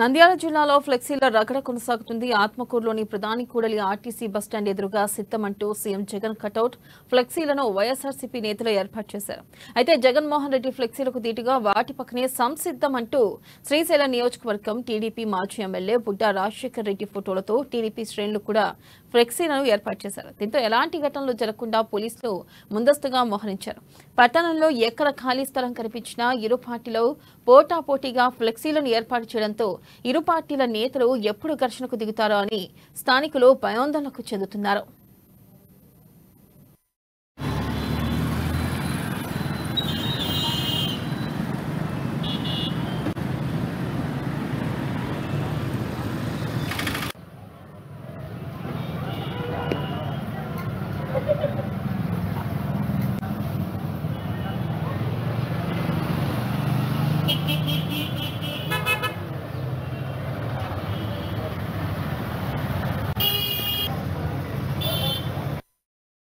నంద్యాల జిల్లాలో ఫ్లెక్సీల రగడ కొనసాగుతుంది. ఆత్మకూరులోని ప్రధాని కూడలి ఆర్టీసీ బస్టాండ్ ఎదురుగా సిద్ధమంటూ సీఎం జగన్ కటౌట్ ఫ్లెక్సీలను వైఎస్ఆర్సీపీ నేతలు ఏర్పాటు చేశారు. అయితే జగన్మోహన్ రెడ్డి ఫ్లెక్సీలకు దీటుగా వాటి పక్కనే సంసిద్ధం అంటూ శ్రీశైలం నియోజకవర్గం టీడీపీ మాజీ ఎమ్మెల్యే బుడ్డా రాజశేఖర్ రెడ్డి ఫోటోలతో టీడీపీ శ్రేణులు కూడా ఫ్లెక్సీలను ఏర్పాటు చేశారు. దీంతో ఎలాంటి ఘటనలు జరగకుండా పోలీసులు ముందస్తుగా మోహరించారు. పట్టణంలో ఎక్కడ ఖాళీ స్థలం కనిపించినా ఇరు పార్టీలో పోటాపోటీగా ఫ్లెక్సీలను ఏర్పాటు చేయడంతో ఇరు పార్టీల నేతలు ఎప్పుడు ఘర్షణకు దిగుతారో అని స్థానికులు భయోందనకు చెందుతున్నారు. Ha ha ha!